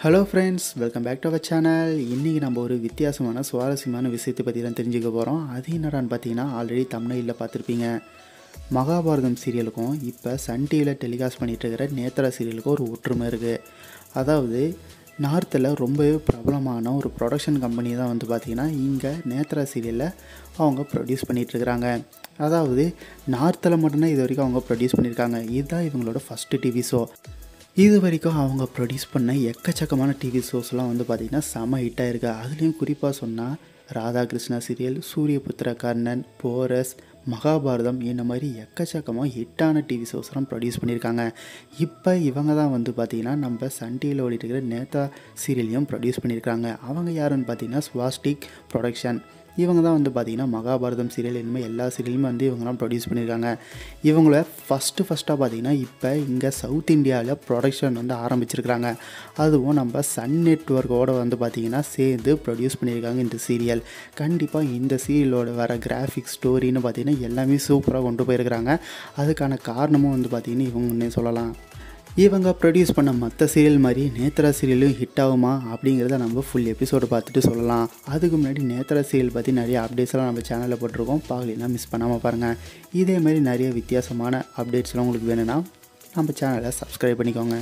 Hello friends welcome back to our channel இன்றைக்கி நம்ம ஒரு வித்தியாசமான சுவாரஸ்யமான விஷயத்தை பற்றி தான் தெரிஞ்சுக்க போகிறோம் அது என்னடான்னு பார்த்தீங்கன்னா ஆல்ரெடி தமிழில் பார்த்துருப்பீங்க மகாபாரதம் சீரியலுக்கும் இப்போ சன் டிவியில் டெலிகாஸ்ட் பண்ணிகிட்டு இருக்கிற நேத்ரா சீரியலுக்கும் ஒரு ஒற்றுமை இருக்குது அதாவது நார்த்தில் ரொம்பவே பிரபலமான ஒரு ப்ரொடக்ஷன் கம்பெனி தான் வந்து பார்த்திங்கன்னா இங்கே நேத்ரா சீரியலில் அவங்க ப்ரொடியூஸ் பண்ணிகிட்ருக்குறாங்க அதாவது நார்த்தில் மட்டும்தான் இது வரைக்கும் அவங்க ப்ரொடியூஸ் பண்ணியிருக்காங்க இதுதான் இவங்களோட ஃபஸ்ட்டு டிவி ஷோ இது வரைக்கும் அவங்க ப்ரொடியூஸ் பண்ண எக்கச்சக்கமான டிவி ஷோஸ்லாம் வந்து பார்த்திங்கன்னா செம ஹிட்டாக இருக்குது அதுலேயும் குறிப்பாக சொன்னால் ராதாகிருஷ்ணா சீரியல் சூரியபுத்திர கர்ணன் போரஸ் மகாபாரதம் இந்த மாதிரி எக்கச்சக்கமாக ஹிட்டான டிவி ஷோஸ்லாம் ப்ரொடியூஸ் பண்ணியிருக்காங்க. இப்போ இவங்க தான் வந்து பார்த்திங்கன்னா நம்ம சன் டிவியில் ஓடிட்டுருக்கிற நேதா சீரியலையும் ப்ரொடியூஸ் பண்ணியிருக்காங்க. அவங்க யாருன்னு பார்த்தீங்கன்னா ஸ்வாஸ்டிக் ப்ரொடக்ஷன் இவங்க தான் வந்து பார்த்திங்கன்னா மகாபாரதம் சீரியல் இனிமேல் எல்லா சீரியலுமே வந்து இவங்கலாம் ப்ரொடியூஸ் பண்ணியிருக்காங்க இவங்கள ஃபஸ்ட்டு ஃபஸ்ட்டாக பார்த்திங்கன்னா இப்போ இங்கே சவுத் இந்தியாவில் ப்ரொடக்ஷன் வந்து ஆரம்பிச்சிருக்கிறாங்க. அதுவும் நம்ம சன் நெட்ஒர்க்கோடு வந்து பார்த்திங்கன்னா சேர்ந்து ப்ரொடியூஸ் பண்ணியிருக்காங்க இந்த சீரியல் கண்டிப்பாக இந்த சீரியலோட வர கிராஃபிக் ஸ்டோரின்னு பார்த்திங்கன்னா எல்லாமே சூப்பராக கொண்டு போயிருக்கிறாங்க. அதுக்கான காரணமும் வந்து பார்த்திங்கன்னா இவங்கன்னே சொல்லலாம். இவங்க ப்ரொடியூஸ் பண்ண மற்ற சீரியல் மாதிரி நேத்ரா சீரியலும் ஹிட் ஆகுமா அப்படிங்கிறத நம்ம ஃபுல் எபிசோடு பார்த்துட்டு சொல்லலாம். அதுக்கு முன்னாடி நேத்ரா சீரியல் பற்றி நிறைய அப்டேட்ஸ்லாம் நம்ம சேனலில் போட்டிருக்கோம். பார்க்கலாம் மிஸ் பண்ணாமல் பாருங்கள் இதே மாதிரி நிறைய வித்தியாசமான அப்டேட்ஸ்லாம் உங்களுக்கு வேணும்னா நம்ம சேனலை சப்ஸ்கிரைப் பண்ணிக்கோங்க.